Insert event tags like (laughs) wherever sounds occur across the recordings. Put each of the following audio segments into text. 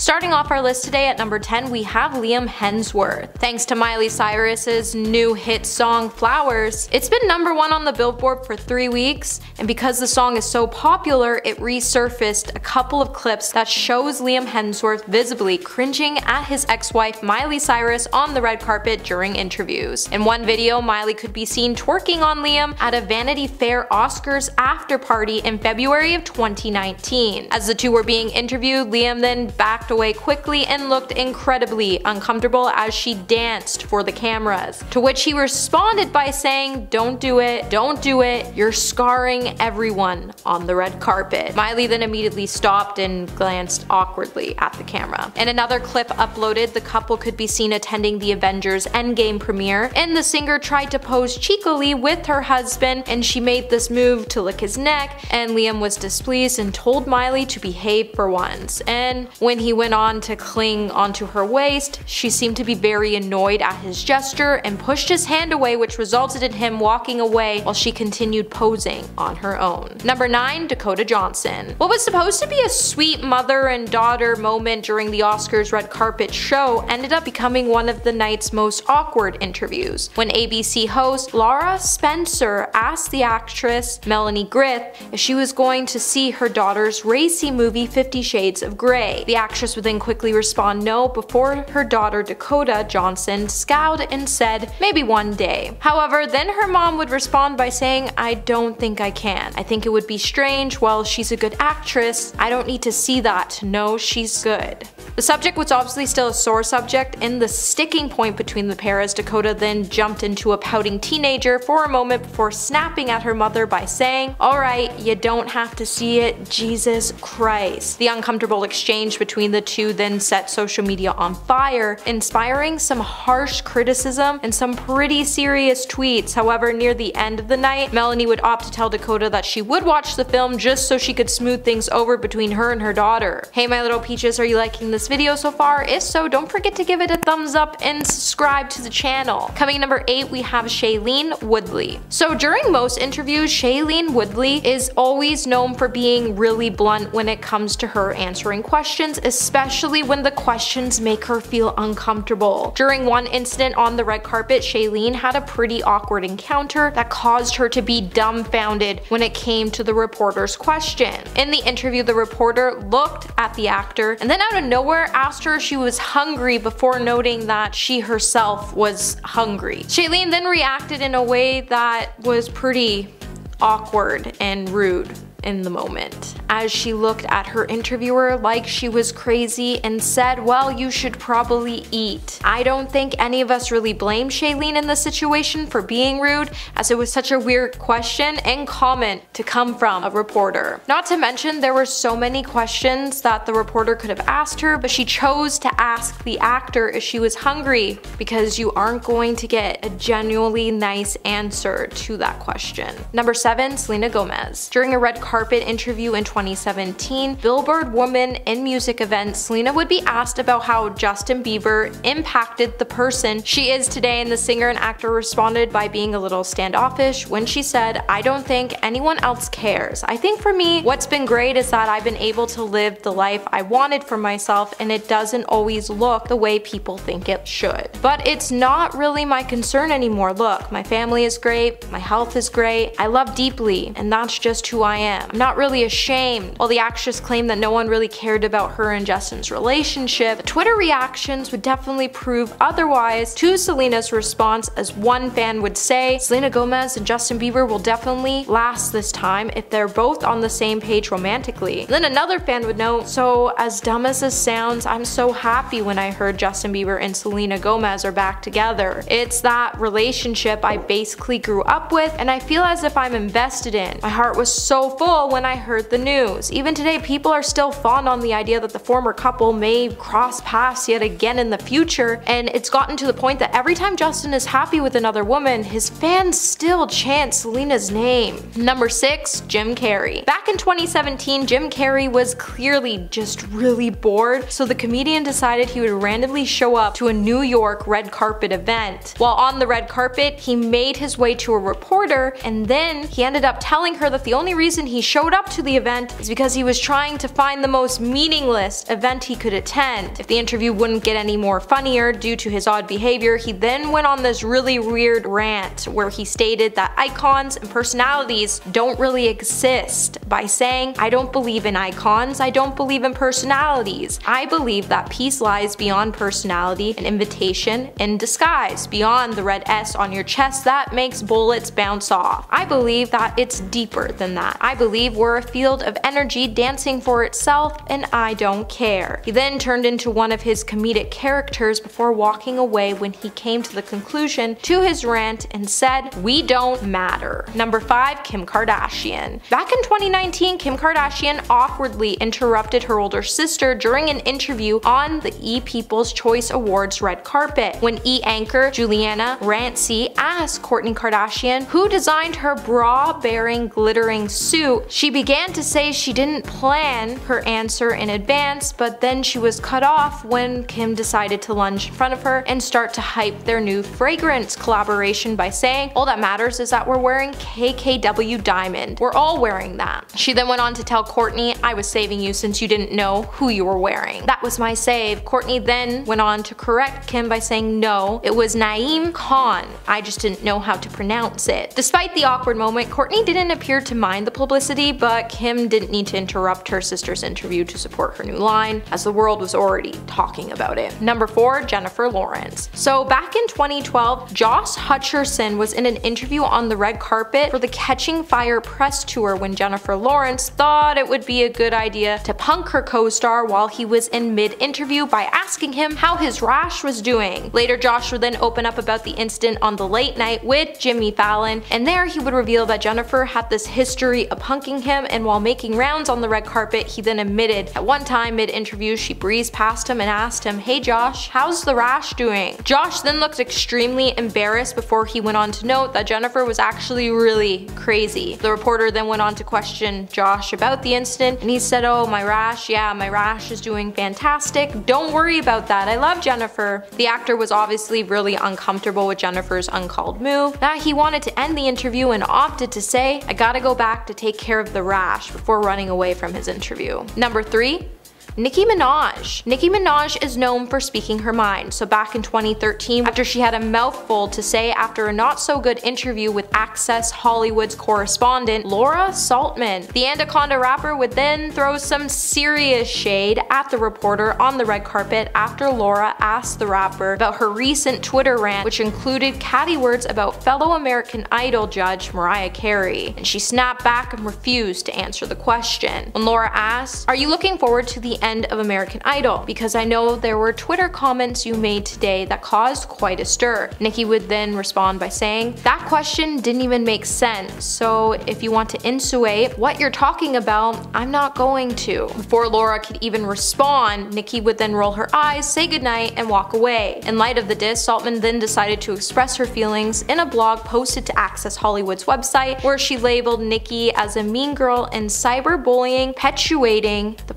Starting off our list today at number 10, we have Liam Hemsworth. Thanks to Miley Cyrus's new hit song Flowers, it's been number one on the Billboard for three weeks, and because the song is so popular, it resurfaced a couple of clips that shows Liam Hemsworth visibly cringing at his ex-wife Miley Cyrus on the red carpet during interviews. In one video, Miley could be seen twerking on Liam at a Vanity Fair Oscars after party in February of 2019. As the two were being interviewed, Liam then backed away quickly and looked incredibly uncomfortable as she danced for the cameras. To which he responded by saying, don't do it, don't do it, you're scarring everyone on the red carpet. Miley then immediately stopped and glanced awkwardly at the camera. In another clip uploaded, the couple could be seen attending the Avengers Endgame premiere, and the singer tried to pose cheekily with her husband, and she made this move to lick his neck, and Liam was displeased and told Miley to behave for once. And when he went on to cling onto her waist, she seemed to be very annoyed at his gesture and pushed his hand away which resulted in him walking away while she continued posing on her own. Number 9. Dakota Johnson What was supposed to be a sweet mother and daughter moment during the Oscars red carpet show ended up becoming one of the night's most awkward interviews, when ABC host Laura Spencer asked the actress Melanie Griffith if she was going to see her daughter's racy movie Fifty Shades of Grey. The actress would then quickly respond no before her daughter Dakota Johnson scowled and said, maybe one day. However, then her mom would respond by saying, I don't think I can. I think it would be strange, well, she's a good actress. I don't need to see that to know she's good. The subject was obviously still a sore subject and the sticking point between the pair as Dakota then jumped into a pouting teenager for a moment before snapping at her mother by saying, alright, you don't have to see it, Jesus Christ. The uncomfortable exchange between the two then set social media on fire, inspiring some harsh criticism and some pretty serious tweets. However, near the end of the night, Melanie would opt to tell Dakota that she would watch the film just so she could smooth things over between her and her daughter. Hey my little peaches, are you liking this video so far? If so, don't forget to give it a thumbs up and subscribe to the channel. Coming number 8, we have Shailene Woodley. So during most interviews, Shailene Woodley is always known for being really blunt when it comes to her answering questions, especially when the questions make her feel uncomfortable. During one incident on the red carpet, Shailene had a pretty awkward encounter that caused her to be dumbfounded when it came to the reporter's question. In the interview, the reporter looked at the actor and then out of nowhere asked her if she was hungry before noting that she herself was hungry. Shailene then reacted in a way that was pretty awkward and rude in the moment as she looked at her interviewer like she was crazy and said, well, you should probably eat. I don't think any of us really blame Shailene in this situation for being rude as it was such a weird question and comment to come from a reporter. Not to mention there were so many questions that the reporter could have asked her, but she chose to ask the actor if she was hungry because you aren't going to get a genuinely nice answer to that question. Number 7. Selena Gomez. During a red carpet interview in 2017 Billboard Woman in Music event, Selena would be asked about how Justin Bieber impacted the person she is today and the singer and actor responded by being a little standoffish when she said, I don't think anyone else cares. I think for me, what's been great is that I've been able to live the life I wanted for myself and it doesn't always look the way people think it should. But it's not really my concern anymore. Look, my family is great, my health is great, I love deeply, and that's just who I am. I'm not really ashamed. While the actress claimed that no one really cared about her and Justin's relationship, Twitter reactions would definitely prove otherwise to Selena's response as one fan would say, Selena Gomez and Justin Bieber will definitely last this time if they're both on the same page romantically. And then another fan would note, so as dumb as this sounds, I'm so happy when I heard Justin Bieber and Selena Gomez are back together. It's that relationship I basically grew up with and I feel as if I'm invested in. My heart was so full when I heard the news. Even today, people are still fond on the idea that the former couple may cross paths yet again in the future, and it's gotten to the point that every time Justin is happy with another woman, his fans still chant Selena's name. Number 6. Jim Carrey Back in 2017, Jim Carrey was clearly just really bored, so the comedian decided he would randomly show up to a New York red carpet event. While on the red carpet, he made his way to a reporter, and then he ended up telling her that the only reason he he showed up to the event is because he was trying to find the most meaningless event he could attend. If the interview wouldn't get any more funnier due to his odd behavior, he then went on this really weird rant where he stated that icons and personalities don't really exist by saying, I don't believe in icons, I don't believe in personalities. I believe that peace lies beyond personality and invitation in disguise, beyond the red S on your chest that makes bullets bounce off. I believe that it's deeper than that. I believe we're a field of energy dancing for itself and I don't care. He then turned into one of his comedic characters before walking away when he came to the conclusion to his rant and said, we don't matter. Number 5. Kim Kardashian Back in 2019, Kim Kardashian awkwardly interrupted her older sister during an interview on the E! People's Choice Awards red carpet. When E! anchor Giuliana Rancic asked Kourtney Kardashian who designed her bra-bearing glittering suit, she began to say she didn't plan her answer in advance, but then she was cut off when Kim decided to lunge in front of her and start to hype their new fragrance collaboration by saying, all that matters is that we're wearing KKW Diamond. We're all wearing that. She then went on to tell Kourtney, I was saving you since you didn't know who you were wearing. That was my save. Kourtney then went on to correct Kim by saying no, it was Naeem Khan. I just didn't know how to pronounce it. Despite the awkward moment, Kourtney didn't appear to mind the publicity, but Kim didn't need to interrupt her sister's interview to support her new line, as the world was already talking about it. Number 4. Jennifer Lawrence So back in 2012, Josh Hutcherson was in an interview on the red carpet for the Catching Fire press tour when Jennifer Lawrence thought it would be a good idea to punk her co-star while he was in mid-interview by asking him how his rash was doing. Later Josh would then open up about the incident on the late night with Jimmy Fallon and there he would reveal that Jennifer had this history of punking him and while making rounds on the red carpet he then admitted at one time mid-interview she breezed past him and asked him, hey Josh, how's the rash doing? Josh then looked extremely embarrassed before he went on to note that Jennifer was actually really crazy. The reporter then went on to question Josh about the incident and he said, oh my rash, yeah my rash is doing fantastic, don't worry about that, I love Jennifer. The actor was obviously really uncomfortable with Jennifer's uncalled move, that he wanted to end the interview and opted to say, I gotta go back to take care of the rash before running away from his interview. Number 3. Nicki Minaj. Nicki Minaj is known for speaking her mind, so back in 2013, after she had a mouthful to say after a not so good interview with Access Hollywood's correspondent Laura Saltman, the Anaconda rapper would then throw some serious shade at the reporter on the red carpet after Laura asked the rapper about her recent Twitter rant which included catty words about fellow American Idol judge Mariah Carey, and she snapped back and refused to answer the question. When Laura asked, are you looking forward to the end of American Idol because I know there were Twitter comments you made today that caused quite a stir. Nicki would then respond by saying, that question didn't even make sense, so if you want to insinuate what you're talking about, I'm not going to. Before Laura could even respond, Nicki would then roll her eyes, say goodnight, and walk away. In light of the diss, Saltman then decided to express her feelings in a blog posted to Access Hollywood's website where she labeled Nicki as a mean girl and cyberbullying, perpetuating the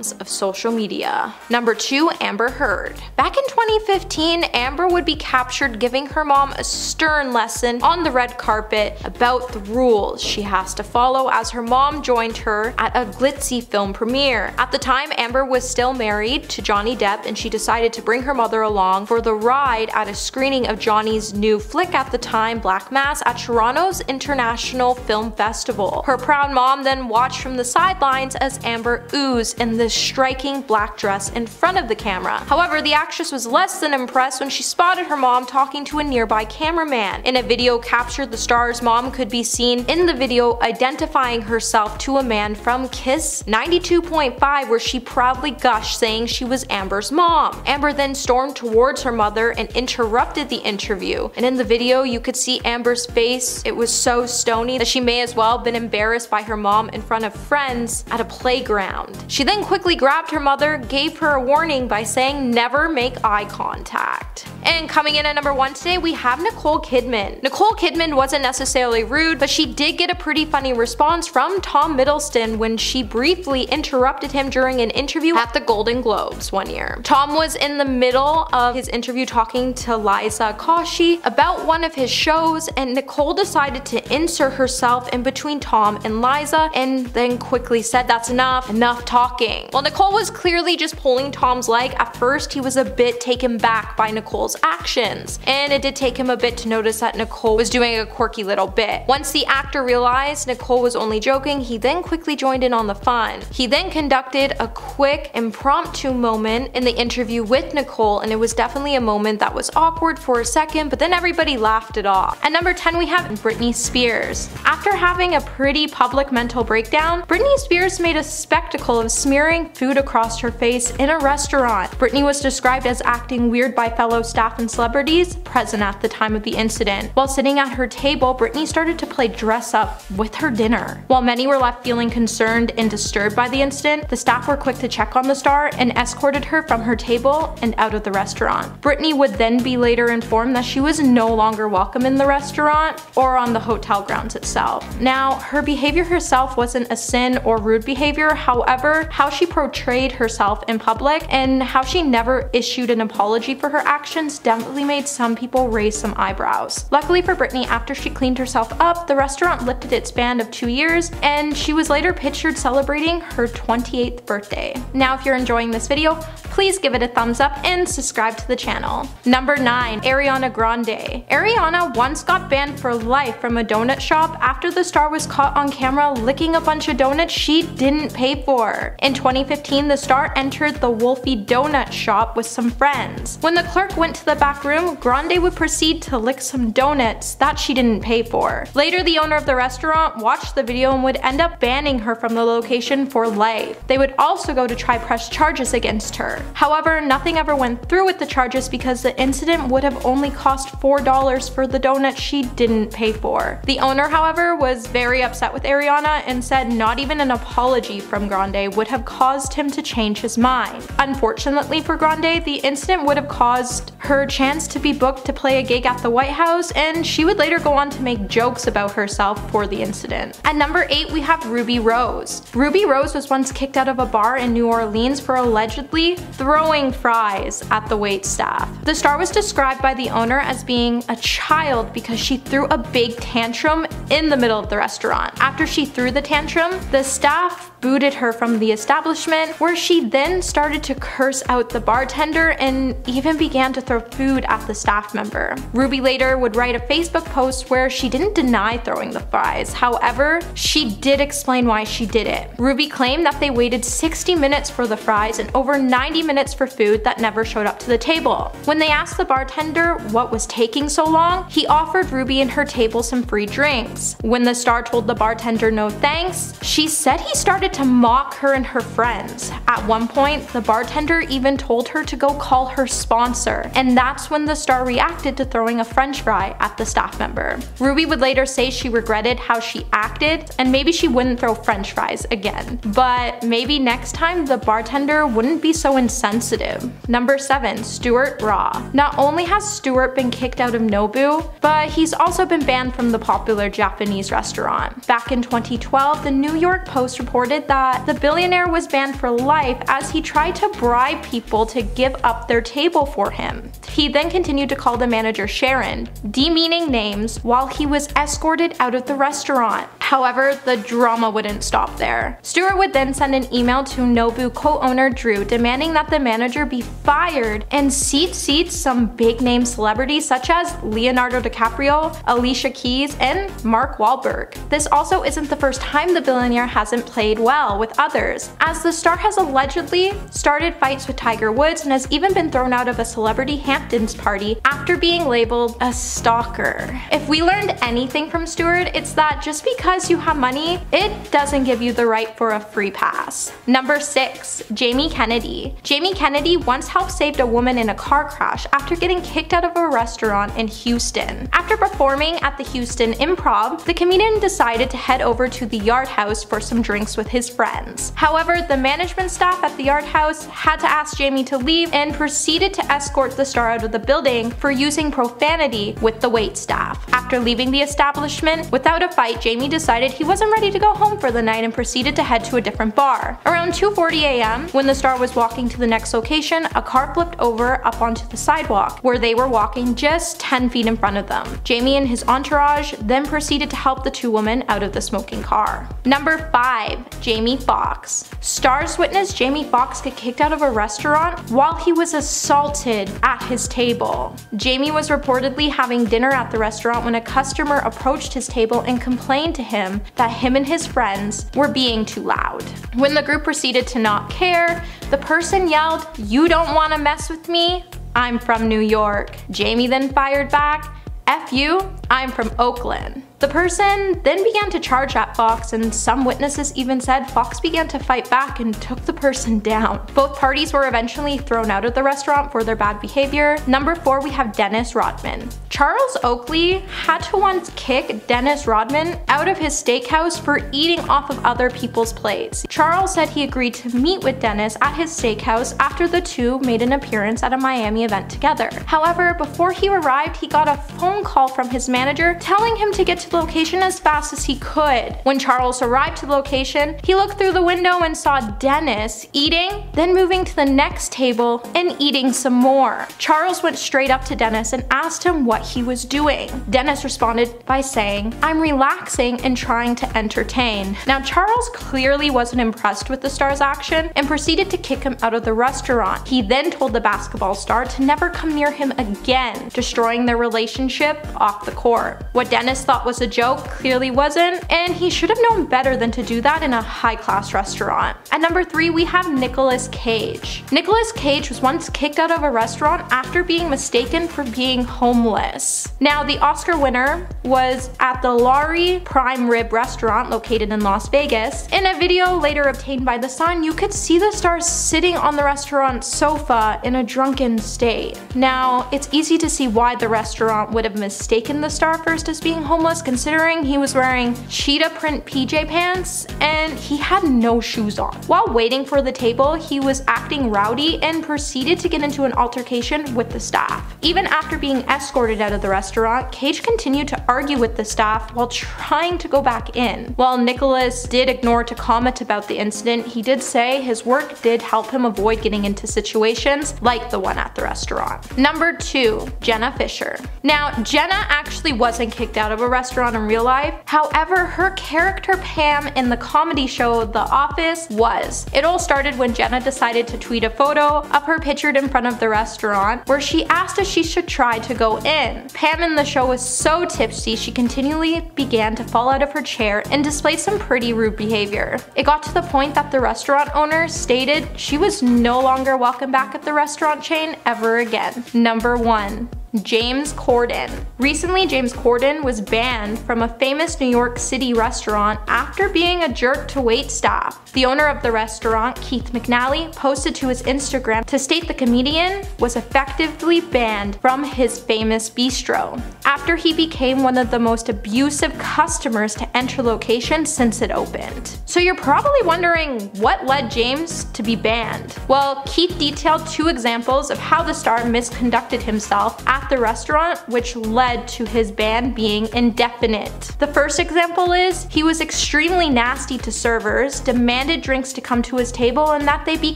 of social media. Number 2. Amber Heard Back in 2015, Amber would be captured giving her mom a stern lesson on the red carpet about the rules she has to follow as her mom joined her at a glitzy film premiere. At the time, Amber was still married to Johnny Depp and she decided to bring her mother along for the ride at a screening of Johnny's new flick at the time, Black Mass, at Toronto's International Film Festival. Her proud mom then watched from the sidelines as Amber oozed in the striking black dress in front of the camera. However, the actress was less than impressed when she spotted her mom talking to a nearby cameraman. In a video captured, the star's mom could be seen in the video identifying herself to a man from Kiss 92.5 where she proudly gushed saying she was Amber's mom. Amber then stormed towards her mother and interrupted the interview. And in the video, you could see Amber's face. It was so stony that she may as well have been embarrassed by her mom in front of friends at a playground. She then quickly quickly grabbed her mother, gave her a warning by saying never make eye contact. And coming in at number one today, we have Nicole Kidman. Nicole Kidman wasn't necessarily rude, but she did get a pretty funny response from Tom Hiddleston when she briefly interrupted him during an interview at the Golden Globes one year. Tom was in the middle of his interview talking to Liza Koshy about one of his shows, and Nicole decided to insert herself in between Tom and Liza and then quickly said that's enough, enough talking. While Nicole was clearly just pulling Tom's leg, at first he was a bit taken back by Nicole's actions, and it did take him a bit to notice that Nicole was doing a quirky little bit. Once the actor realized Nicole was only joking, he then quickly joined in on the fun. He then conducted a quick impromptu moment in the interview with Nicole, and it was definitely a moment that was awkward for a second, but then everybody laughed it off. At number 10 we have Britney Spears. After having a pretty public mental breakdown, Britney Spears made a spectacle of smearing food across her face in a restaurant. Britney was described as acting weird by fellow staff and celebrities present at the time of the incident. While sitting at her table, Britney started to play dress up with her dinner. While many were left feeling concerned and disturbed by the incident, the staff were quick to check on the star and escorted her from her table and out of the restaurant. Britney would then be later informed that she was no longer welcome in the restaurant or on the hotel grounds itself. Now, her behavior herself wasn't a sin or rude behavior, however, how she portrayed herself in public and how she never issued an apology for her actions definitely made some people raise some eyebrows. Luckily for Britney, after she cleaned herself up, the restaurant lifted its ban of two years and she was later pictured celebrating her 28th birthday. Now if you're enjoying this video, please give it a thumbs up and subscribe to the channel. Number 9. Ariana Grande Ariana once got banned for life from a donut shop after the star was caught on camera licking a bunch of donuts she didn't pay for. In 2015, the star entered the Wolfee Donut shop with some friends. When the clerk went to the back room, Grande would proceed to lick some donuts that she didn't pay for. Later, the owner of the restaurant watched the video and would end up banning her from the location for life. They would also go to try press charges against her. However, nothing ever went through with the charges because the incident would have only cost $4 for the donut she didn't pay for. The owner, however, was very upset with Ariana and said not even an apology from Grande would have caused him to change his mind. Unfortunately for Grande, the incident would have caused her chance to be booked to play a gig at the White House and she would later go on to make jokes about herself for the incident. At number 8 we have Ruby Rose. Ruby Rose was once kicked out of a bar in New Orleans for allegedly throwing fries at the wait staff. The star was described by the owner as being a child because she threw a big tantrum in the middle of the restaurant. After she threw the tantrum, the staff booted her from the establishment where she then started to curse out the bartender and even began to throw food at the staff member. Ruby later would write a Facebook post where she didn't deny throwing the fries. However, she did explain why she did it. Ruby claimed that they waited 60 minutes for the fries and over 90 minutes for food that never showed up to the table. When they asked the bartender what was taking so long, he offered Ruby and her table some free drinks. When the star told the bartender no thanks, she said he started to mock her and her friends. At one point, the bartender even told her to go call her sponsor, and that's when the star reacted to throwing a french fry at the staff member. Ruby would later say she regretted how she acted, and maybe she wouldn't throw french fries again. But maybe next time the bartender wouldn't be so insensitive. Number 7. Stewart Rahr Not only has Stuart been kicked out of Nobu, but he's also been banned from the popular Japanese restaurant. Back in 2012, the New York Post reported that the billionaire was banned for life as he tried to bribe people to give up their table for him. He then continued to call the manager Sharon, demeaning names, while he was escorted out of the restaurant. However, the drama wouldn't stop there. Stewart would then send an email to Nobu co-owner Drew demanding that the manager be fired and seat seats some big name celebrities such as Leonardo DiCaprio, Alicia Keys, and Mark Wahlberg. This also isn't the first time the billionaire hasn't played well with others, as the star has allegedly started fights with Tiger Woods and has even been thrown out of a celebrity Hamptons party after being labeled a stalker. If we learned anything from Stewart, it's that just because you have money, it doesn't give you the right for a free pass. Number 6. Jamie Kennedy Jamie Kennedy once helped save a woman in a car crash after getting kicked out of a restaurant in Houston. After performing at the Houston Improv, the comedian decided to head over to the Yard House for some drinks with his his friends. However, the management staff at the Yard House had to ask Jamie to leave and proceeded to escort the star out of the building for using profanity with the wait staff. After leaving the establishment, without a fight, Jamie decided he wasn't ready to go home for the night and proceeded to head to a different bar. Around 2.40 a.m., when the star was walking to the next location, a car flipped over up onto the sidewalk, where they were walking just 10 feet in front of them. Jamie and his entourage then proceeded to help the two women out of the smoking car. Number 5. Jamie Foxx Stars witnessed Jamie Foxx get kicked out of a restaurant while he was assaulted at his table. Jamie was reportedly having dinner at the restaurant when a customer approached his table and complained to him that him and his friends were being too loud. When the group proceeded to not care, the person yelled, You don't wanna mess with me? I'm from New York. Jamie then fired back, F you, I'm from Oakland. The person then began to charge at Foxx and some witnesses even said Foxx began to fight back and took the person (laughs) down. Both parties were eventually thrown out of the restaurant for their bad behavior. Number 4 we have Dennis Rodman. Charles Oakley had to once kick Dennis Rodman out of his steakhouse for eating off of other people's plates. Charles said he agreed to meet with Dennis at his steakhouse after the two made an appearance at a Miami event together. However, before he arrived he got a phone call from his manager telling him to get to the location as fast as he could. When Charles arrived to the location, he looked through the window and saw Dennis eating, then moving to the next table and eating some more. Charles went straight up to Dennis and asked him what he was doing. Dennis responded by saying, I'm relaxing and trying to entertain. Now Charles clearly wasn't impressed with the star's action and proceeded to kick him out of the restaurant. He then told the basketball star to never come near him again, destroying their relationship off the court. What Dennis thought was a joke clearly wasn't, and he should have known better than to do that in a high class restaurant. At number 3 we have Nicolas Cage. Nicolas Cage was once kicked out of a restaurant after being mistaken for being homeless. Now the Oscar winner was at the Laurie Prime Rib restaurant located in Las Vegas. In a video later obtained by The Sun, you could see the star sitting on the restaurant sofa in a drunken state. Now, it's easy to see why the restaurant would have mistaken the star first as being homeless considering he was wearing cheetah print PJ pants and he had no shoes on. While waiting for the table, he was acting rowdy and proceeded to get into an altercation with the staff. Even after being escorted out of the restaurant, Cage continued to argue with the staff while trying to go back in. While Nicolas did ignore to comment about the incident, he did say his work did help him avoid getting into situations like the one at the restaurant. Number 2. Jenna Fischer. Now, Jenna actually wasn't kicked out of a restaurant in real life, however her character Pam in the comedy show The Office was. It all started when Jenna decided to tweet a photo of her pictured in front of the restaurant where she asked if she should try to go in. Pam in the show was so tipsy she continually began to fall out of her chair and displayed some pretty rude behavior. It got to the point that the restaurant owner stated she was no longer welcome back at the restaurant chain ever again. Number 1. James Corden. Recently, James Corden was banned from a famous New York City restaurant after being a jerk to wait staff. The owner of the restaurant, Keith McNally, posted to his Instagram to state the comedian was effectively banned from his famous bistro after he became one of the most abusive customers to enter location since it opened. So you're probably wondering what led James to be banned? Well, Keith detailed two examples of how the star misconducted himself at the restaurant, which led to his ban being indefinite. The first example is he was extremely nasty to servers, demanded drinks to come to his table, and that they be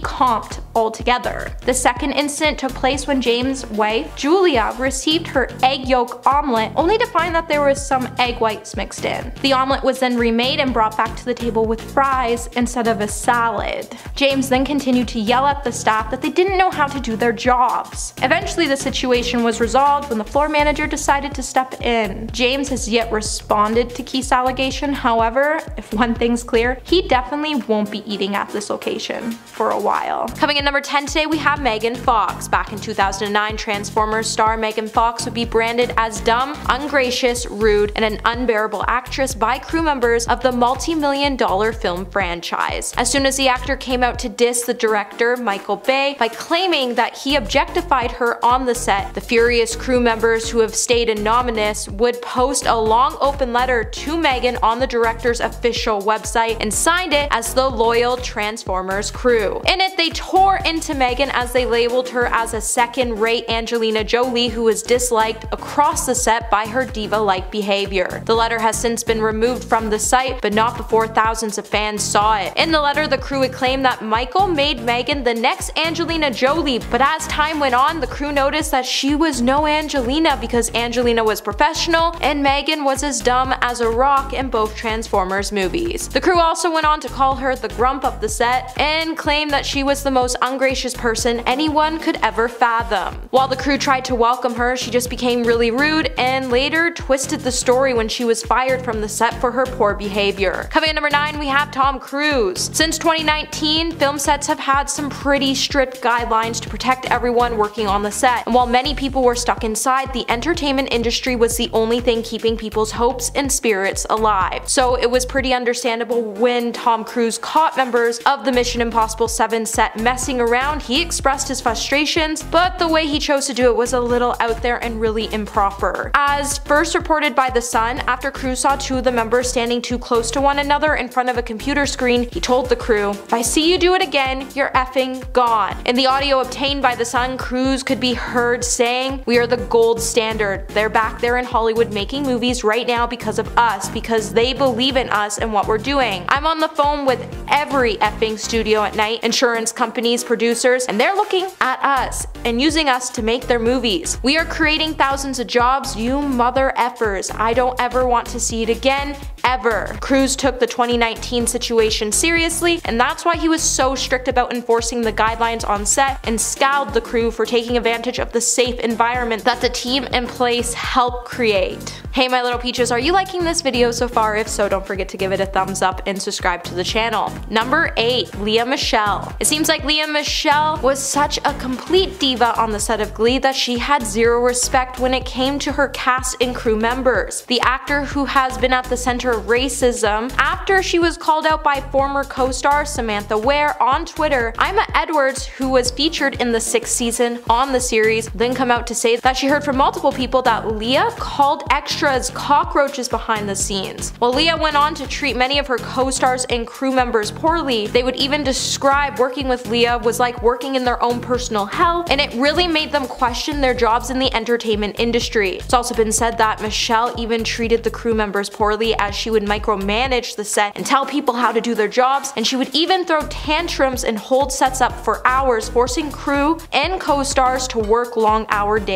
comped altogether. The second incident took place when James' wife, Julia, received her egg yolk omelet only to find that there was some egg whites mixed in. The omelet was then remade and brought back to the table with fries instead of a salad. James then continued to yell at the staff that they didn't know how to do their jobs. Eventually the situation was resolved when the floor manager decided to step in. James has yet responded to Keith's allegation, however, if one thing's clear, he definitely won't be eating at this location for a while. Coming in number 10 today we have Megan Fox. Back in 2009, Transformers star Megan Fox would be branded as dumb, ungracious, rude, and an unbearable actress by crew members of the multi-million dollar film franchise. As soon as the actor came out to diss the director, Michael Bay, by claiming that he objectified her on the set, the furious crew members who have stayed anonymous would post a long open letter to Megan on the director's official website and signed it as the loyal Transformers crew. In it, they tore into Megan as they labeled her as a second-rate Angelina Jolie who was disliked across the set by her diva-like behavior. The letter has since been removed from the site, but not before thousands of fans saw it. In the letter, the crew would claim that Michael made Megan the next Angelina Jolie, but as time went on, the crew noticed that she was no Angelina because Angelina was professional and Megan was as dumb as a rock in both Transformers movies. The crew also went on to call her the grump of the set and claim that she was the most ungracious person anyone could ever fathom. While the crew tried to welcome her, she just became really rude and later twisted the story when she was fired from the set for her poor behavior. Coming at number 9 we have Tom Cruise. Since 2019, film sets have had some pretty strict guidelines to protect everyone working on the set, and while many people were stuck inside, the entertainment industry was the only thing keeping people's hopes and spirits alive. So it was pretty understandable when Tom Cruise caught members of the Mission Impossible 7 set messing around, he expressed his frustrations, but the way he chose to do it was a little out there and really improper. As first reported by The Sun, after Cruise saw two of the members standing too close to one another in front of a computer screen, he told the crew, if I see you do it again, you're effing gone. In the audio obtained by The Sun, Cruise could be heard saying, we are the gold standard. They're back there in Hollywood making movies right now because of us, because they believe in us and what we're doing. I'm on the phone with every effing studio at night, insurance companies, producers, and they're looking at us and using us to make their movies. We are creating thousands of jobs, you mother effers. I don't ever want to see it again, ever. Cruise took the 2019 situation seriously, and that's why he was so strict about enforcing the guidelines on set and scowled the crew for taking advantage of the safe environment that the team in place help create. Hey my little peaches, are you liking this video so far? If so, don't forget to give it a thumbs up and subscribe to the channel. Number 8. Lea Michele. It seems like Lea Michele was such a complete diva on the set of Glee that she had zero respect when it came to her cast and crew members. The actor who has been at the center of racism after she was called out by former co-star Samantha Ware on Twitter, Ima Edwards, who was featured in the sixth season on the series, then come out to say that she heard from multiple people that Lea called extras cockroaches behind the scenes. While Lea went on to treat many of her co-stars and crew members poorly, they would even describe working with Lea was like working in their own personal hell, and it really made them question their jobs in the entertainment industry. It's also been said that Michele even treated the crew members poorly as she would micromanage the set and tell people how to do their jobs, and she would even throw tantrums and hold sets up for hours, forcing crew and co-stars to work long hour days.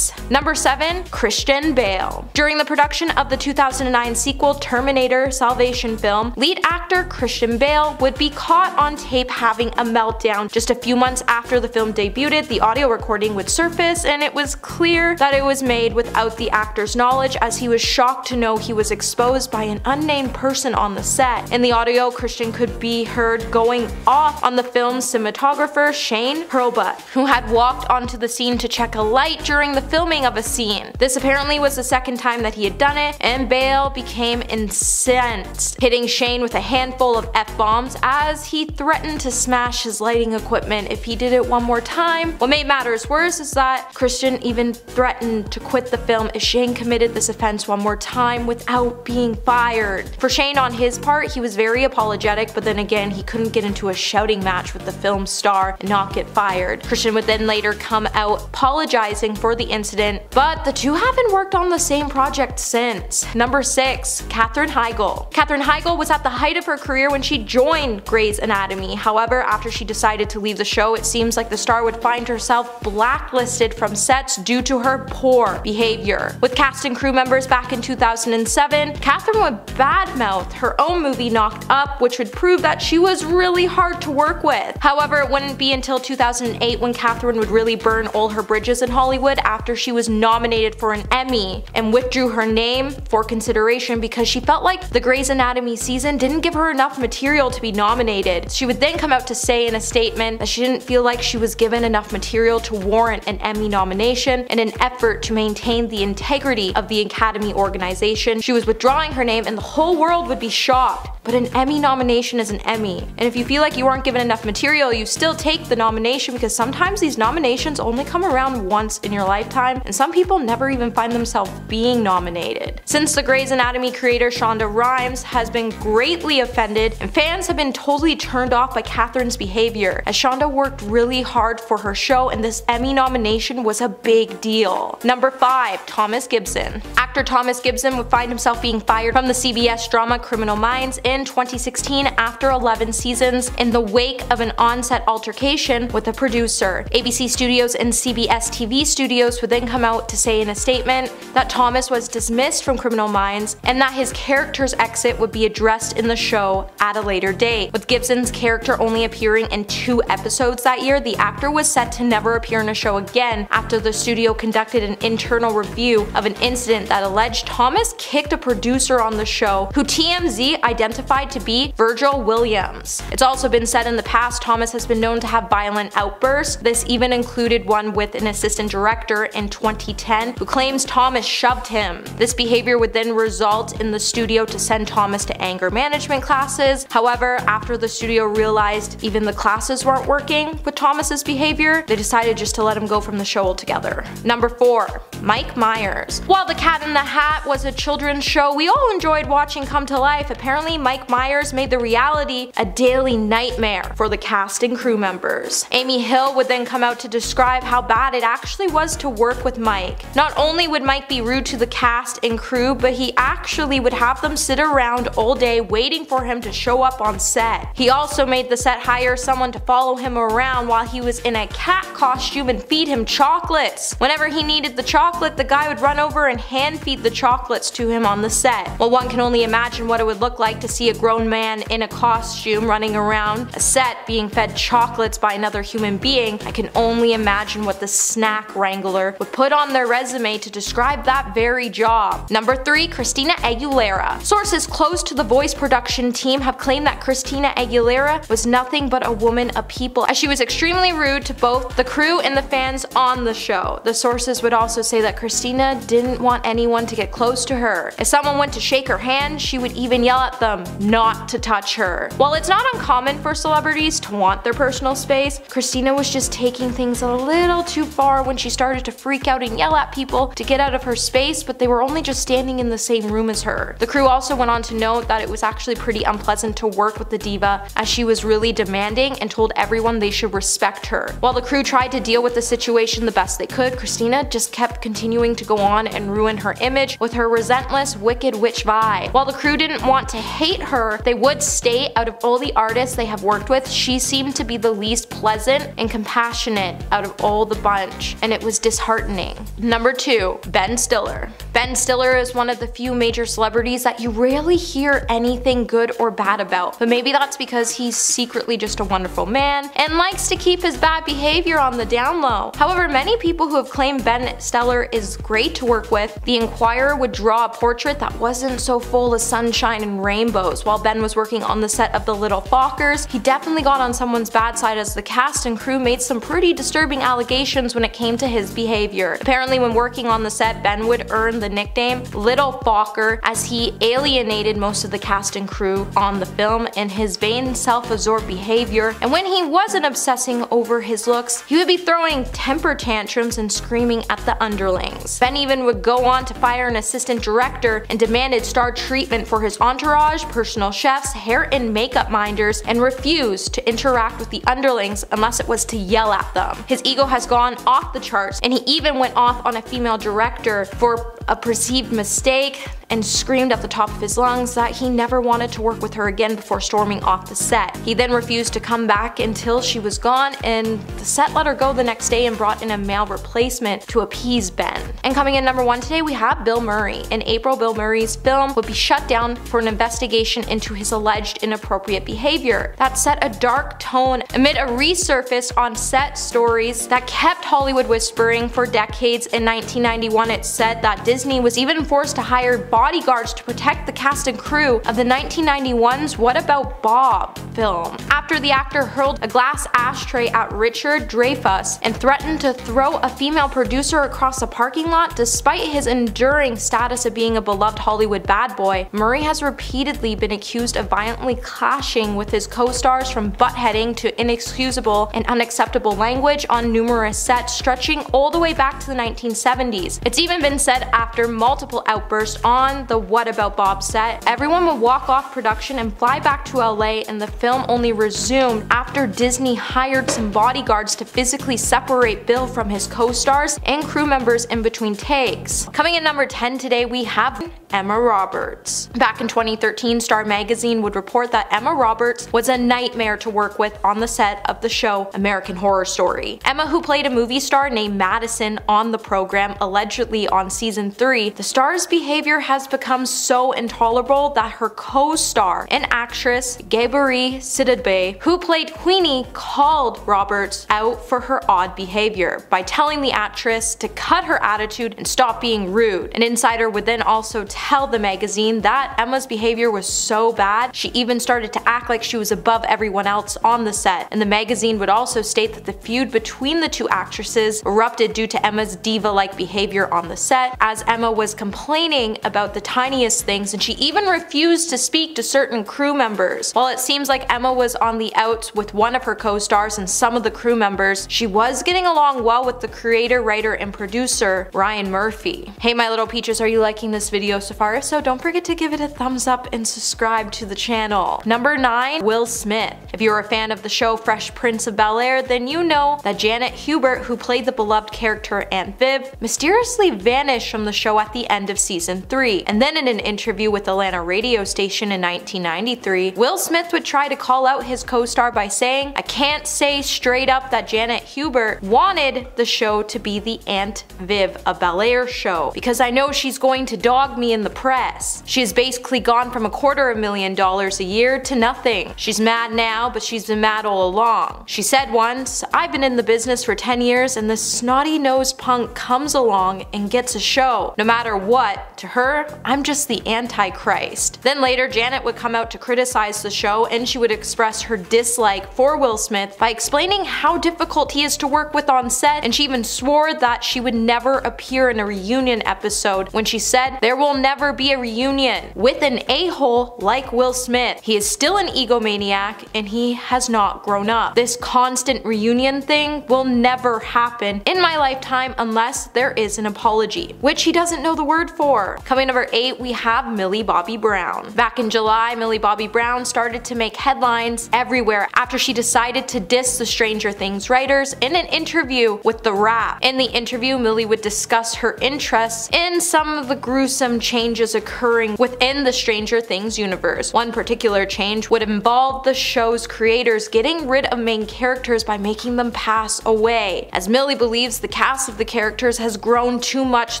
Number 7. Christian Bale During the the production of the 2009 sequel Terminator Salvation film, lead actor Christian Bale would be caught on tape having a meltdown. Just a few months after the film debuted, the audio recording would surface and it was clear that it was made without the actor's knowledge as he was shocked to know he was exposed by an unnamed person on the set. In the audio, Christian could be heard going off on the film's cinematographer Shane Hurlbut, who had walked onto the scene to check a light during the filming of a scene. This apparently was the second time that he had done it, and Bale became incensed, hitting Shane with a handful of F-bombs as he threatened to smash his lighting equipment if he did it one more time. What made matters worse is that Christian even threatened to quit the film if Shane committed this offense one more time without being fired. For Shane on his part, he was very apologetic, but then again, he couldn't get into a shouting match with the film star and not get fired. Christian would then later come out apologizing for the incident, but the two haven't worked on the same project since. Number 6. Katherine Heigl Katherine Heigl was at the height of her career when she joined Grey's Anatomy. However, after she decided to leave the show, it seems like the star would find herself blacklisted from sets due to her poor behavior. With cast and crew members back in 2007, Katherine would badmouth her own movie Knocked Up, which would prove that she was really hard to work with. However, it wouldn't be until 2008 when Katherine would really burn all her bridges in Hollywood after she was nominated for an Emmy and withdrew her name for consideration because she felt like the Grey's Anatomy season didn't give her enough material to be nominated. She would then come out to say in a statement that she didn't feel like she was given enough material to warrant an Emmy nomination in an effort to maintain the integrity of the Academy organization. She was withdrawing her name and the whole world would be shocked. But an Emmy nomination is an Emmy. And if you feel like you aren't given enough material, you still take the nomination because sometimes these nominations only come around once in your lifetime and some people never even find themselves being nominated. Since the Grey's Anatomy creator Shonda Rhimes has been greatly offended and fans have been totally turned off by Katherine's behavior as Shonda worked really hard for her show and this Emmy nomination was a big deal. Number 5. Thomas Gibson Actor Thomas Gibson would find himself being fired from the CBS drama Criminal Minds in 2016 after 11 seasons in the wake of an on-set altercation with a producer. ABC Studios and CBS TV Studios would then come out to say in a statement that Thomas was dismissed from Criminal Minds and that his character's exit would be addressed in the show at a later date. With Gibson's character only appearing in two episodes that year, the actor was set to never appear in a show again after the studio conducted an internal review of an incident that alleged Thomas kicked a producer on the show who TMZ identified to be Virgil Williams. It's also been said in the past Thomas has been known to have violent outbursts. This even included one with an assistant director in 2010 who claims Thomas shoved him. This behavior would then result in the studio to send Thomas to anger management classes. However, after the studio realized even the classes weren't working with Thomas's behavior, they decided just to let him go from the show altogether. Number 4. Mike Myers. While The Cat in the Hat was a children's show we all enjoyed watching come to life, apparently Mike Mike Myers made the reality a daily nightmare for the cast and crew members. Amy Hill would then come out to describe how bad it actually was to work with Mike. Not only would Mike be rude to the cast and crew, but he actually would have them sit around all day waiting for him to show up on set. He also made the set hire someone to follow him around while he was in a cat costume and feed him chocolates. Whenever he needed the chocolate, the guy would run over and hand feed the chocolates to him on the set. Well, one can only imagine what it would look like to see see a grown man in a costume running around a set being fed chocolates by another human being, I can only imagine what the snack wrangler would put on their resume to describe that very job. Number 3. Christina Aguilera Sources close to the voice production team have claimed that Christina Aguilera was nothing but a woman of people as she was extremely rude to both the crew and the fans on the show. The sources would also say that Christina didn't want anyone to get close to her. If someone went to shake her hand, she would even yell at them, not to touch her. While it's not uncommon for celebrities to want their personal space, Christina was just taking things a little too far when she started to freak out and yell at people to get out of her space, but they were only just standing in the same room as her. The crew also went on to note that it was actually pretty unpleasant to work with the diva as she was really demanding and told everyone they should respect her. While the crew tried to deal with the situation the best they could, Christina just kept continuing to go on and ruin her image with her resentless, wicked witch vibe. While the crew didn't want to hate her, they would state out of all the artists they have worked with, she seemed to be the least pleasant and compassionate out of all the bunch, and it was disheartening. Number 2. Ben Stiller Ben Stiller is one of the few major celebrities that you rarely hear anything good or bad about, but maybe that's because he's secretly just a wonderful man and likes to keep his bad behavior on the down low. However, many people who have claimed Ben Stiller is great to work with, the Inquirer would draw a portrait that wasn't so full of sunshine and rainbows. While Ben was working on the set of The Little Fockers, he definitely got on someone's bad side as the cast and crew made some pretty disturbing allegations when it came to his behavior. Apparently when working on the set, Ben would earn the nickname Little Focker as he alienated most of the cast and crew on the film in his vain self-absorbed behavior and when he wasn't obsessing over his looks, he would be throwing temper tantrums and screaming at the underlings. Ben even would go on to fire an assistant director and demanded star treatment for his entourage, personal chefs, hair and makeup minders, and refused to interact with the underlings unless it was to yell at them. His ego has gone off the charts and he even went off on a female director for a perceived mistake and screamed at the top of his lungs that he never wanted to work with her again before storming off the set. He then refused to come back until she was gone and the set let her go the next day and brought in a male replacement to appease Ben. And coming in number one today we have Bill Murray. In April, Bill Murray's film would be shut down for an investigation into his alleged inappropriate behavior. That set a dark tone amid a resurface on set stories that kept Hollywood whispering for decades. In 1991 it said that Disney was even forced to hire bodyguards to protect the cast and crew of the 1991's What About Bob film. After the actor hurled a glass ashtray at Richard Dreyfuss and threatened to throw a female producer across a parking lot despite his enduring status of being a beloved Hollywood bad boy, Murray has repeatedly been accused of violently clashing with his co-stars from butt-heading to inexcusable and unacceptable language on numerous sets stretching all the way back to the 1970s. It's even been said after multiple outbursts on the What About Bob set, everyone would walk off production and fly back to LA and the film only resumed after Disney hired some bodyguards to physically separate Bill from his co-stars and crew members in between takes. Coming in number 10 today we have Emma Roberts. Back in 2013, Star Magazine would report that Emma Roberts was a nightmare to work with on the set of the show American Horror Story. Emma, who played a movie star named Madison on the program, allegedly on season 3, the star's behavior has become so intolerable that her co-star and actress Gabourey Sidibe, who played Queenie, called Roberts out for her odd behavior by telling the actress to cut her attitude and stop being rude. An insider would then also tell the magazine that Emma's behavior was so bad, she even started to act like she was above everyone else on the set. And the magazine would also state that the feud between the two actresses erupted due to Emma's diva-like behavior on the set, as Emma was complaining about the tiniest things and she even refused to speak to certain crew members. While it seems like Emma was on the outs with one of her co-stars and some of the crew members, she was getting along well with the creator, writer, and producer, Ryan Murphy. Hey my little peaches, are you liking this video so far? If so, don't forget to give it a thumbs up and subscribe to the channel. Number 9. Will Smith. If you're a fan of the show Fresh Prince of Bel-Air, then you know that Janet Hubert, who played the beloved character Aunt Viv, mysteriously vanished from the show at the end of season 3. And then in an interview with Atlanta radio station in 1993, Will Smith would try to call out his co-star by saying, I can't say straight up that Janet Hubert wanted the show to be the Aunt Viv a Bel-Air show, because I know she's going to dog me in the press. She has basically gone from a quarter of a million dollars a year to nothing. She's mad now, but she's been mad all along. She said once, I've been in the business for 10 years and this snotty-nosed punk comes along and gets a show. No matter what, to her, I'm just the Antichrist. Then later, Janet would come out to criticize the show and she would express her dislike for Will Smith by explaining how difficult he is to work with on set and she even swore that she would never appear in a reunion episode when she said there will never be a reunion with an a-hole like Will Smith. He is still an egomaniac and he has not grown up. This constant reunion thing will never happen in my lifetime unless there is an apology, which he doesn't know the word for. Coming number 8 we have Millie Bobby Brown. Back in July, Millie Bobby Brown started to make headlines everywhere after she decided to diss the Stranger Things writers in an interview with The Wrap. In the interview, Millie would discuss her interests in some of the gruesome changes occurring within the Stranger Things universe. One particular change would involve the show's creators getting rid of main characters by making them pass away, as Millie believes the cast of the characters has grown too much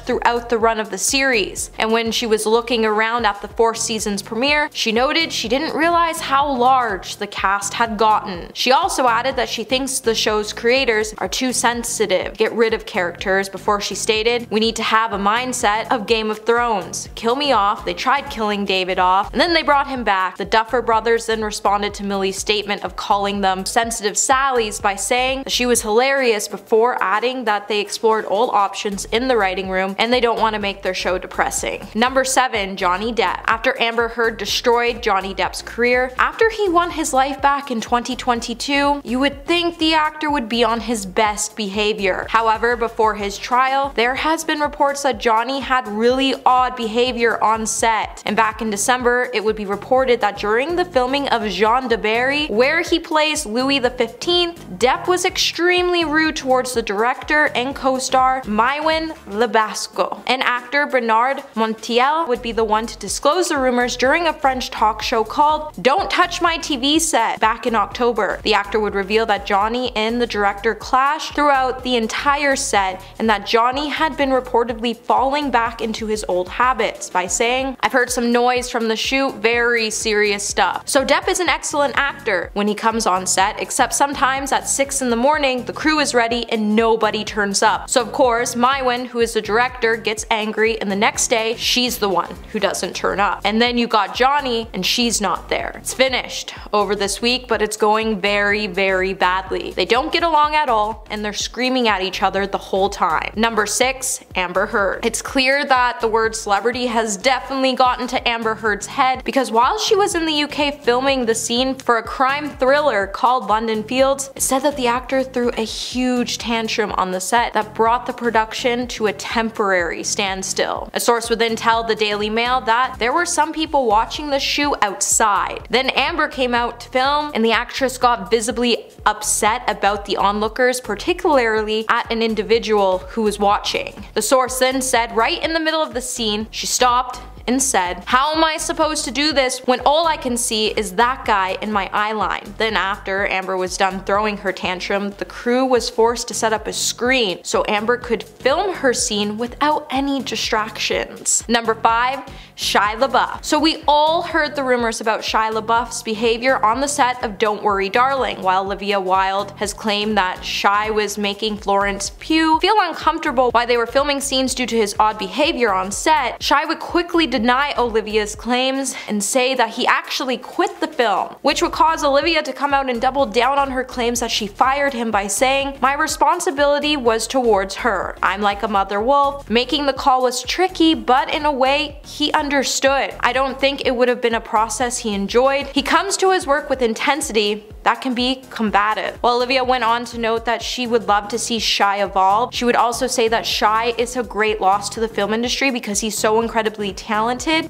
throughout the run of the series. And when she was looking around at the fourth season's premiere, she noted she didn't realize how large the cast had gotten. She also added that she thinks the show's creators are too sensitive, get rid of characters before she stated, we need to have a mindset of Game of Thrones. Kill me off, they tried killing David off, and then they brought him back. The Duffer brothers then responded to Millie's statement of calling them sensitive Sallys by saying that she was hilarious before adding that they explored all options in the writing room and they don't want to make their show depressing. Number 7. Johnny Depp. After Amber Heard destroyed Johnny Depp's career, after he won his life back in 2022, you would think the actor would be on his best behavior. However, before his trial, there has been reports that Johnny had really odd behavior on set. And back in December, it would be reported that during the filming of Jeanne du Barry, where he plays Louis XV, Depp was extremely rude towards the director and co-star Maïwenn Le Besco and actor Bernard Montiel would be the one to disclose the rumors during a French talk show called Don't Touch My TV Set back in October. The actor would reveal that Johnny and the director clashed throughout the entire set and that Johnny had been reportedly falling back into his old habits by saying, I've heard some noise from the shoot, very serious stuff. So Depp is an excellent actor when he comes on set, except sometimes at 6 in the morning the crew is ready and nobody turns up. So of course, Maïwenn, who is the director, gets angry and the next day she's the one who doesn't turn up. And then you got Johnny and she's not there. It's finished over this week, but it's going very, very badly. They don't get along at all and they're screaming at each other the whole time. Number 6. Amber Heard. It's clear that the word celebrity has definitely gotten to Amber Heard's head because while she was in the UK filming the scene for a crime thriller called London Fields, it said that the actor threw a huge tantrum on the set that brought the production to a temporary standstill. A source would then tell the Daily Mail that there were some people watching the shoe outside. Then Amber came out to film and the actress got visibly upset about the onlookers, particularly at an individual who was watching. The source then said right in the middle of the scene, she stopped and said, How am I supposed to do this when all I can see is that guy in my eye line? Then after Amber was done throwing her tantrum, the crew was forced to set up a screen so Amber could film her scene without any distractions. Number 5. Shia LaBeouf. So we all heard the rumors about Shia LaBeouf's behavior on the set of Don't Worry Darling, while Olivia Wilde has claimed that Shia was making Florence Pugh feel uncomfortable while they were filming scenes due to his odd behavior on set. Shia would quickly deny Olivia's claims and say that he actually quit the film, which would cause Olivia to come out and double down on her claims that she fired him by saying, My responsibility was towards her. I'm like a mother wolf. Making the call was tricky, but in a way, he understood. I don't think it would have been a process he enjoyed. He comes to his work with intensity, that can be combative. While Olivia went on to note that she would love to see Shia evolve, she would also say that Shia is a great loss to the film industry because he's so incredibly talented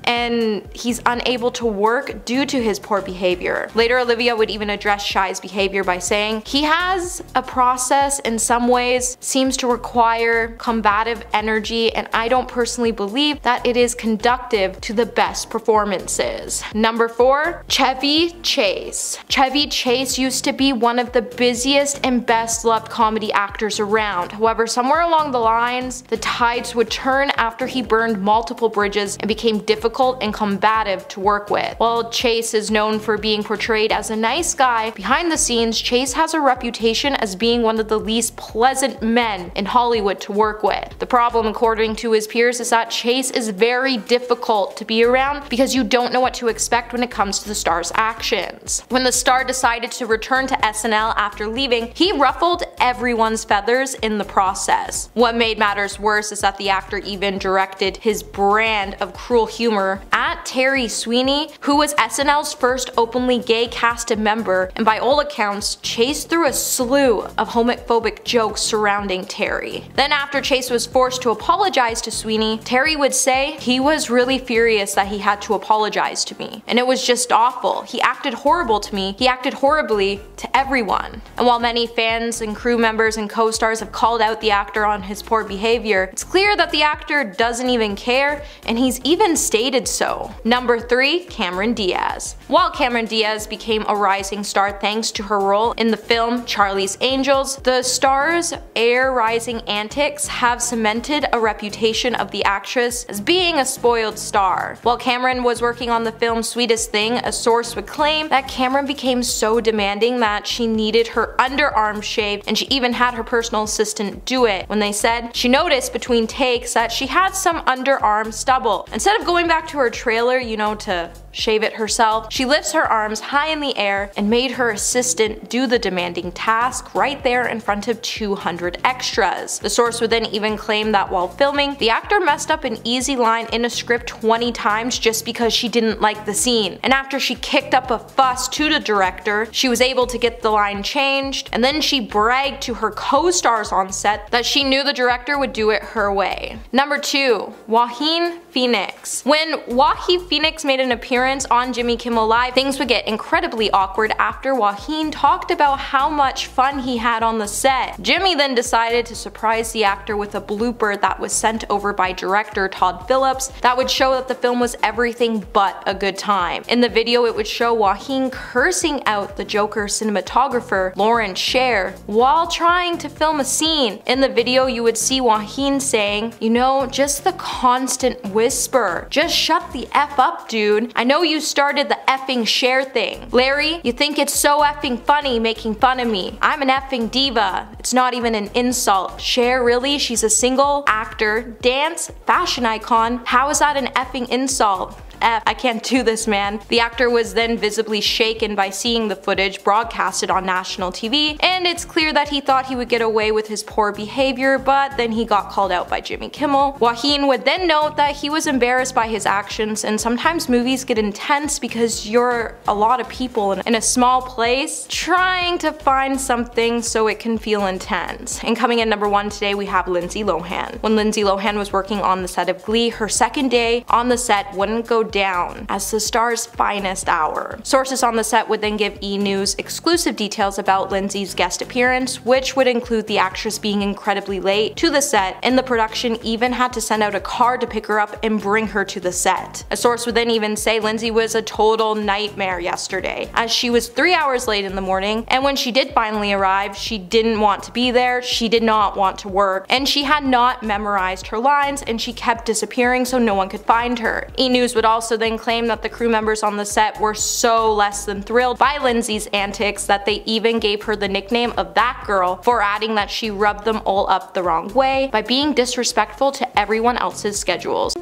and he's unable to work due to his poor behavior. Later Olivia would even address Shia's behavior by saying, he has a process in some ways seems to require combative energy and I don't personally believe that it is conductive to the best performances. Number 4. Chevy Chase. Chevy Chase used to be one of the busiest and best loved comedy actors around. However, somewhere along the lines, the tides would turn after he burned multiple bridges and became difficult and combative to work with. While Chase is known for being portrayed as a nice guy, behind the scenes, Chase has a reputation as being one of the least pleasant men in Hollywood to work with. The problem, according to his peers, is that Chase is very difficult to be around because you don't know what to expect when it comes to the star's actions. When the star decided to return to SNL after leaving, he ruffled everyone's feathers in the process. What made matters worse is that the actor even directed his brand of cruel humor at Terry Sweeney, who was SNL's first openly gay casted member, and by all accounts, Chase threw a slew of homophobic jokes surrounding Terry. Then after Chase was forced to apologize to Sweeney, Terry would say he was really furious that he had to apologize to me. And it was just awful. He acted horrible to me. He acted horribly to everyone. And while many fans and crew members and co-stars have called out the actor on his poor behavior, it's clear that the actor doesn't even care and he's even stated so. Number 3. Cameron Diaz While Cameron Diaz became a rising star thanks to her role in the film Charlie's Angels, the star's air-rising antics have cemented a reputation of the actress as being a spoiled star. While Cameron was working on the film Sweetest Thing, a source would claim that Cameron became so demanding that she needed her underarm shaved and she even had her personal assistant do it when they said she noticed between takes that she had some underarm stubble. Instead of going back to her trailer, you know, to shave it herself, she lifts her arms high in the air and made her assistant do the demanding task right there in front of 200 extras. The source would then even claim that while filming, the actor messed up an easy line in a script 20 times just because she didn't like the scene. And after she kicked up a fuss to the director, she was able to get the line changed, and then she bragged to her co-stars on set that she knew the director would do it her way. Number 2. Joaquin Phoenix Phoenix. When Joaquin Phoenix made an appearance on Jimmy Kimmel Live, things would get incredibly awkward after Joaquin talked about how much fun he had on the set. Jimmy then decided to surprise the actor with a blooper that was sent over by director Todd Phillips that would show that the film was everything but a good time. In the video it would show Joaquin cursing out the Joker cinematographer Lawrence Sher while trying to film a scene. In the video you would see Joaquin saying, you know, just the constant whisper. Just shut the F up dude. I know you started the effing Cher thing. Larry, you think it's so effing funny making fun of me. I'm an effing diva. It's not even an insult. Cher really? She's a single actor, dance, fashion icon. How is that an effing insult? F, I can't do this man. The actor was then visibly shaken by seeing the footage broadcasted on national TV, and it's clear that he thought he would get away with his poor behavior, but then he got called out by Jimmy Kimmel. Joaquin would then note that he was embarrassed by his actions, and sometimes movies get intense because you're a lot of people in a small place trying to find something so it can feel intense. And coming in number one today we have Lindsay Lohan. When Lindsay Lohan was working on the set of Glee, her second day on the set wouldn't go down as the star's finest hour. Sources on the set would then give E! News exclusive details about Lindsay's guest appearance, which would include the actress being incredibly late to the set, and the production even had to send out a car to pick her up and bring her to the set. A source would then even say Lindsay was a total nightmare yesterday, as she was three hours late in the morning, and when she did finally arrive, she didn't want to be there, she did not want to work, and she had not memorized her lines, and she kept disappearing so no one could find her. E! News would also also then claimed that the crew members on the set were so less than thrilled by Lindsay's antics that they even gave her the nickname of that girl for adding that she rubbed them all up the wrong way by being disrespectful to everyone else's schedules.